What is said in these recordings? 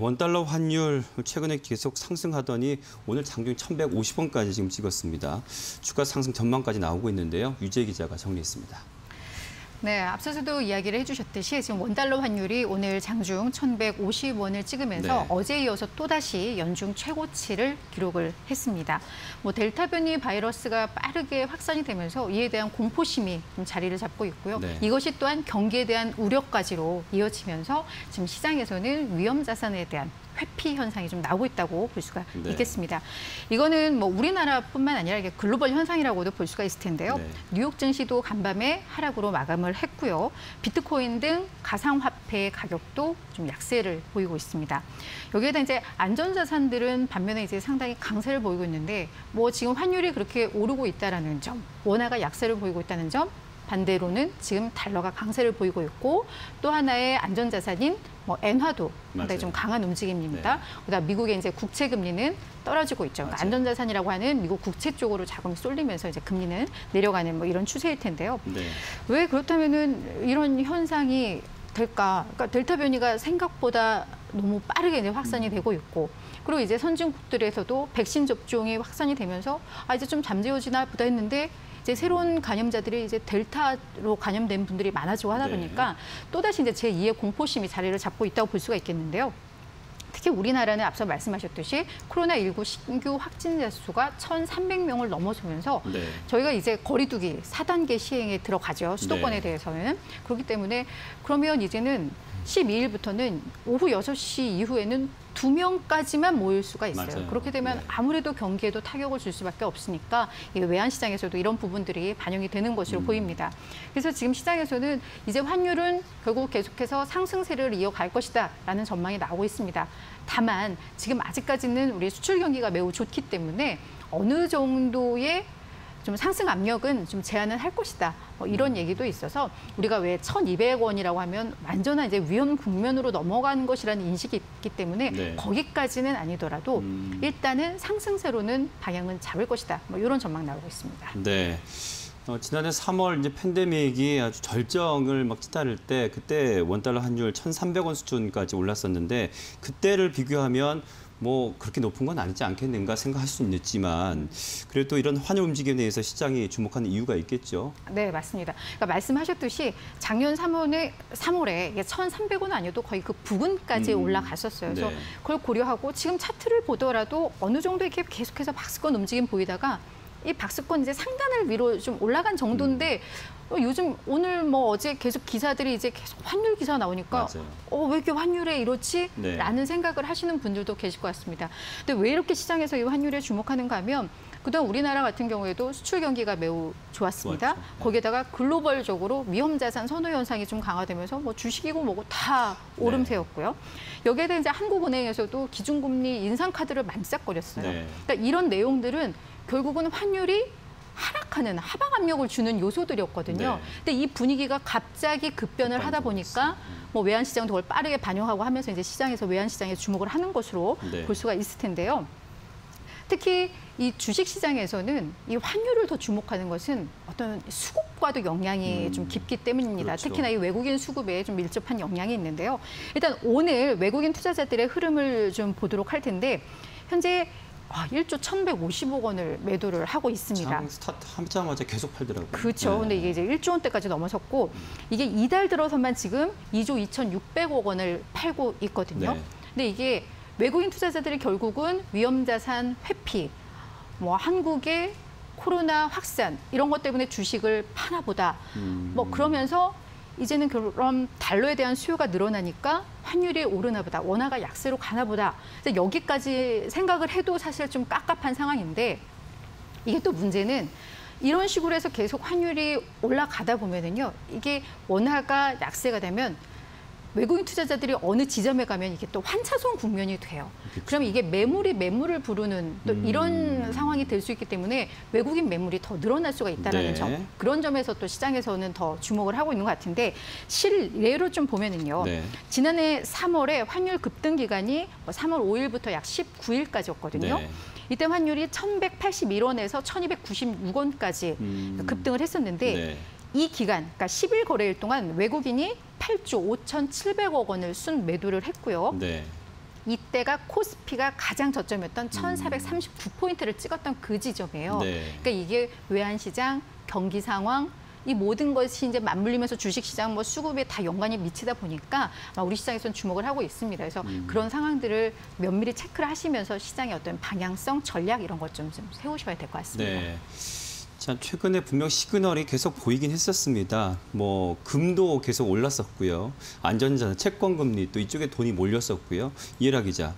원달러 환율 최근에 계속 상승하더니 오늘 장중 1,150원까지 지금 찍었습니다. 주가 상승 전망까지 나오고 있는데요. 유재 기자가 정리했습니다. 네, 앞서서도 이야기를 해주셨듯이 지금 원달러 환율이 오늘 장중 1,150원을 찍으면서 네. 어제에 이어서 또다시 연중 최고치를 기록을 했습니다. 뭐 델타 변이 바이러스가 빠르게 확산이 되면서 이에 대한 공포심이 좀 자리를 잡고 있고요. 네. 이것이 또한 경기에 대한 우려까지로 이어지면서 지금 시장에서는 위험 자산에 대한 회피 현상이 좀 나오고 있다고 볼 수가 네. 있겠습니다. 이거는 뭐 우리나라뿐만 아니라 이게 글로벌 현상이라고도 볼 수가 있을 텐데요. 네. 뉴욕 증시도 간밤에 하락으로 마감을 했고요. 비트코인 등 가상화폐 가격도 좀 약세를 보이고 있습니다. 여기에다 이제 안전자산들은 반면에 이제 상당히 강세를 보이고 있는데 뭐 지금 환율이 그렇게 오르고 있다라는 점, 원화가 약세를 보이고 있다는 점, 반대로는 지금 달러가 강세를 보이고 있고 또 하나의 안전자산인 뭐 엔화도 상당히. 좀 강한 움직임입니다. 네. 그다음 미국의 이제 국채 금리는 떨어지고 있죠. 그러니까. 안전자산이라고 하는 미국 국채 쪽으로 자금이 쏠리면서 이제 금리는 내려가는 뭐 이런 추세일 텐데요. 네. 왜 그렇다면은 이런 현상이 될까? 그러니까 델타 변이가 생각보다 너무 빠르게 이제 확산이 되고 있고 그리고 이제 선진국들에서도 백신 접종이 확산이 되면서 아 이제 좀 잠재워지나 보다 했는데 이제 새로운 감염자들이 이제 델타로 감염된 분들이 많아지고 하다 네. 보니까 또다시 이제 제2의 공포심이 자리를 잡고 있다고 볼 수가 있겠는데요. 특히 우리나라는 앞서 말씀하셨듯이 코로나19 신규 확진자 수가 1,300명을 넘어서면서 네. 저희가 이제 거리두기 4단계 시행에 들어가죠. 수도권에 네. 대해서는. 그렇기 때문에 그러면 이제는 12일부터는 오후 6시 이후에는 두 명까지만 모일 수가 있어요. 맞아요. 그렇게 되면 네. 아무래도 경기에도 타격을 줄 수밖에 없으니까 이 외환 시장에서도 이런 부분들이 반영이 되는 것으로 음. 보입니다. 그래서 지금 시장에서는 이제 환율은 결국 계속해서 상승세를 이어갈 것이다라는 전망이 나오고 있습니다. 다만 지금 아직까지는 우리 수출 경기가 매우 좋기 때문에 어느 정도의 좀 상승 압력은 좀 제한을 할 것이다. 뭐 이런 얘기도 있어서 우리가 왜 1,200원이라고 하면 완전한 이제 위험 국면으로 넘어가는 것이라는 인식이 있기 때문에 네. 거기까지는 아니더라도 음. 일단은 상승세로는 방향은 잡을 것이다. 뭐 이런 전망 나오고 있습니다. 네. 어, 지난해 3월 이제 팬데믹이 아주 절정을 막 치달을 때 그때 원달러 환율 1,300원 수준까지 올랐었는데 그때를 비교하면 뭐 그렇게 높은 건 아니지 않겠는가 생각할 수는 있지만 그래도 이런 환율 움직임에 대해서 시장이 주목하는 이유가 있겠죠. 네, 맞습니다. 그러니까 말씀하셨듯이 작년 3월에 3월에 이게 1,300원 아니어도 거의 그 부근까지 음, 올라갔었어요. 그래서 네. 그걸 고려하고 지금 차트를 보더라도 어느 정도 이렇게 계속해서 박스권 움직임 보이다가 이 박스권 이제 상단을 위로 좀 올라간 정도인데 어, 요즘 오늘 뭐 어제 계속 기사들이 이제 계속 환율 기사 나오니까. 어, 왜 이렇게 환율에 이렇지? 네. 라는 생각을 하시는 분들도 계실 것 같습니다. 근데 왜 이렇게 시장에서 이 환율에 주목하는가 하면 그동안 우리나라 같은 경우에도 수출 경기가 매우 좋았습니다. 좋았죠. 네. 거기에다가 글로벌적으로 위험 자산 선호 현상이 좀 강화되면서 뭐 주식이고 뭐고 다 오름세였고요. 여기에 대해 이제 한국은행에서도 기준금리 인상 카드를 만싹거렸어요. 네. 그러니까 이런 내용들은 결국은 환율이 하락하는 하방 압력을 주는 요소들이었거든요. 네. 근데 이 분위기가 갑자기 급변을 하다 보니까 뭐 외환 시장도 그걸 빠르게 반영하고 하면서 이제 시장에서 외환 시장에 주목을 하는 것으로 네. 볼 수가 있을 텐데요. 특히 이 주식 시장에서는 이 환율을 더 주목하는 것은 어떤 수급과도 영향이 음, 좀 깊기 때문입니다. 그렇죠. 특히나 이 외국인 수급에 좀 밀접한 영향이 있는데요. 일단 오늘 외국인 투자자들의 흐름을 좀 보도록 할 텐데 현재 아, 1조 1,150억 원을 매도를 하고 있습니다. 장 스타트 하자마자 계속 팔더라고요. 그렇죠. 네. 근데 이게 이제 1조 원대까지 넘어섰고 이게 이달 들어서만 지금 2조 2,600억 원을 팔고 있거든요. 네. 근데 이게 외국인 투자자들이 결국은 위험 자산 회피, 뭐 한국의 코로나 확산 이런 것 때문에 주식을 파나 보다. 음. 뭐 그러면서 이제는 그럼 달러에 대한 수요가 늘어나니까 환율이 오르나 보다. 원화가 약세로 가나 보다. 그래서 여기까지 생각을 해도 사실 좀 깝깝한 상황인데 이게 또 문제는 이런 식으로 해서 계속 환율이 올라가다 보면은요. 이게 원화가 약세가 되면 외국인 투자자들이 어느 지점에 가면 이게 또 환차손 국면이 돼요. 그러면 이게 매물이 매물을 부르는 또 음. 이런 상황이 될 수 있기 때문에 외국인 매물이 더 늘어날 수가 있다는 네. 점. 그런 점에서 또 시장에서는 더 주목을 하고 있는 것 같은데 실례로 좀 보면은요. 네. 지난해 3월에 환율 급등 기간이 뭐 3월 5일부터 약 19일까지였거든요. 네. 이때 환율이 1,181원에서 1,296원까지 음. 급등을 했었는데 네. 이 기간, 그러니까 10일 거래일 동안 외국인이 8조 5,700억 원을 순 매도를 했고요. 네. 이때가 코스피가 가장 저점이었던 1,439포인트를 찍었던 그 지점이에요. 네. 그러니까 이게 외환시장, 경기 상황, 이 모든 것이 이제 맞물리면서 주식시장, 뭐 수급에 다 연관이 미치다 보니까 우리 시장에서는 주목을 하고 있습니다. 그래서 그런 상황들을 면밀히 체크를 하시면서 시장의 어떤 방향성, 전략 이런 것 좀 세우셔야 될 것 같습니다. 네. 자, 최근에 분명 시그널이 계속 보이긴 했었습니다. 뭐 금도 계속 올랐었고요. 안전자산, 채권 금리 또 이쪽에 돈이 몰렸었고요. 이해라 기자.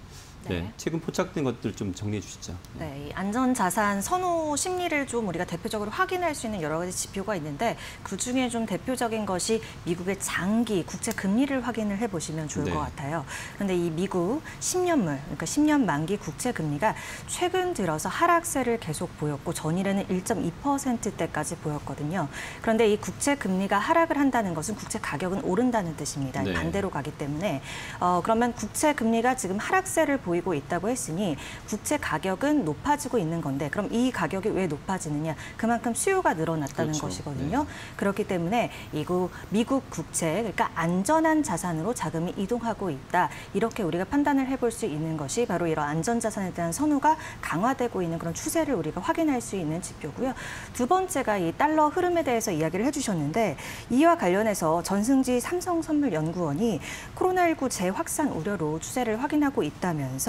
네. 네. 최근 포착된 것들 좀 정리해 주시죠. 네, 이 안전자산 선호 심리를 좀 우리가 대표적으로 확인할 수 있는 여러 가지 지표가 있는데 그 중에 좀 대표적인 것이 미국의 장기 국채 금리를 확인을 해보시면 좋을 네. 것 같아요. 그런데 이 미국 10년물, 그러니까 10년 만기 국채 금리가 최근 들어서 하락세를 계속 보였고 전일에는 1.2%대까지 보였거든요. 그런데 이 국채 금리가 하락을 한다는 것은 국채 가격은 오른다는 뜻입니다. 네. 반대로 가기 때문에 어, 그러면 국채 금리가 지금 하락세를 보 이고 있다고 했으니 국채 가격은 높아지고 있는 건데 그럼 이 가격이 왜 높아지느냐? 그만큼 수요가 늘어났다는 그렇죠. 것이거든요. 그렇기 때문에 이거 미국 국채 그러니까 안전한 자산으로 자금이 이동하고 있다. 이렇게 우리가 판단을 해볼 수 있는 것이 바로 이런 안전 자산에 대한 선호가 강화되고 있는 그런 추세를 우리가 확인할 수 있는 지표고요. 두 번째가 이 달러 흐름에 대해서 이야기를 해주셨는데 이와 관련해서 전승지 삼성선물연구원이 코로나19 재확산 우려로 추세를 확인하고 있다면서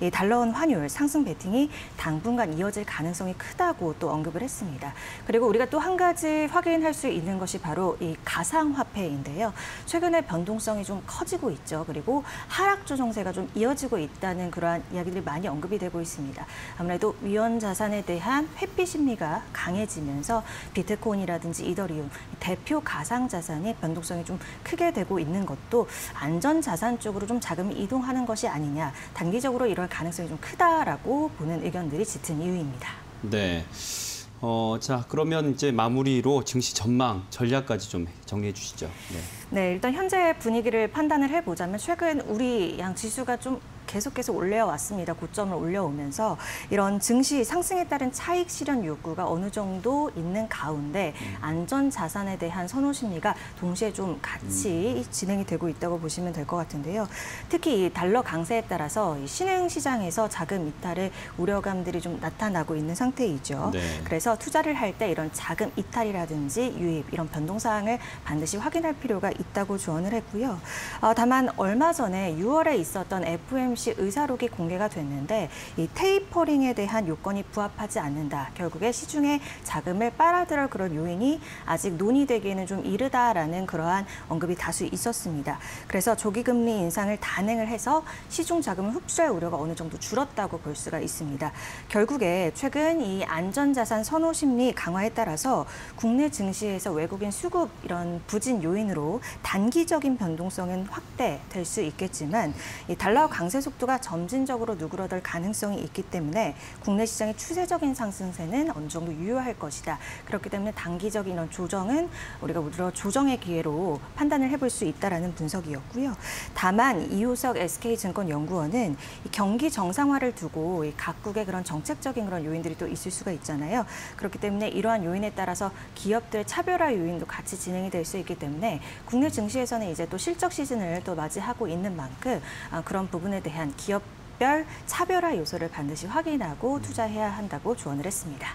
이 달러원 환율 상승 베팅이 당분간 이어질 가능성이 크다고 또 언급을 했습니다. 그리고 우리가 또 한 가지 확인할 수 있는 것이 바로 이 가상화폐인데요. 최근에 변동성이 좀 커지고 있죠. 그리고 하락 조정세가 좀 이어지고 있다는 그러한 이야기들이 많이 언급이 되고 있습니다. 아무래도 위험 자산에 대한 회피 심리가 강해지면서 비트코인이라든지 이더리움 대표 가상 자산의 변동성이 좀 크게 되고 있는 것도 안전 자산 쪽으로 좀 자금이 이동하는 것이 아니냐. 단 기적으로 이럴 가능성이 좀 크다라고 보는 의견들이 짙은 이유입니다. 네. 어, 자, 그러면 이제 마무리로 증시 전망, 전략까지 좀 정리해 주시죠. 네. 네, 일단 현재 분위기를 판단을 해보자면 최근 우리 양 지수가 좀 계속해서 올려왔습니다. 고점을 올려오면서 이런 증시 상승에 따른 차익 실현 욕구가 어느 정도 있는 가운데 안전 자산에 대한 선호 심리가 동시에 좀 같이 진행이 되고 있다고 보시면 될 것 같은데요. 특히 이 달러 강세에 따라서 이 신흥 시장에서 자금 이탈의 우려감들이 좀 나타나고 있는 상태이죠. 네. 그래서 투자를 할 때 이런 자금 이탈이라든지 유입 이런 변동 사항을 반드시 확인할 필요가 있다고 조언을 했고요. 어, 다만 얼마 전에 6월에 있었던 FOMC 의사록이 공개가 됐는데 이 테이퍼링에 대한 요건이 부합하지 않는다. 결국에 시중에 자금을 빨아들일 그런 요인이 아직 논의되기에는 좀 이르다라는 그러한 언급이 다수 있었습니다. 그래서 조기 금리 인상을 단행을 해서 시중 자금을 흡수할 우려가 어느 정도 줄었다고 볼 수가 있습니다. 결국에 최근 이 안전자산 선호 심리 강화에 따라서 국내 증시에서 외국인 수급 이런 부진 요인으로 단기적인 변동성은 확대될 수 있겠지만 이 달러 강세 속도가 점진적으로 누그러들 가능성이 있기 때문에 국내 시장의 추세적인 상승세는 어느 정도 유효할 것이다. 그렇기 때문에 단기적인 이런 조정은 우리가 오히려 조정의 기회로 판단을 해볼 수 있다라는 분석이었고요. 다만 이호석 SK증권 연구원은 이 경기 정상화를 두고 이 각국의 그런 정책적인 그런 요인들이 또 있을 수가 있잖아요. 그렇기 때문에 이러한 요인에 따라서 기업들의 차별화 요인도 같이 진행이 될 수 있기 때문에 국내 증시에서는 이제 또 실적 시즌을 또 맞이하고 있는 만큼 아, 그런 부분에 대한 기업별 차별화 요소를 반드시 확인하고 투자해야 한다고 조언을 했습니다.